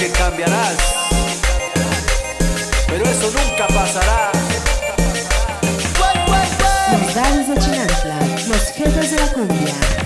que cambiarás, pero eso nunca pasará. Los gallos de Chinantla, los jefes de la cumbia.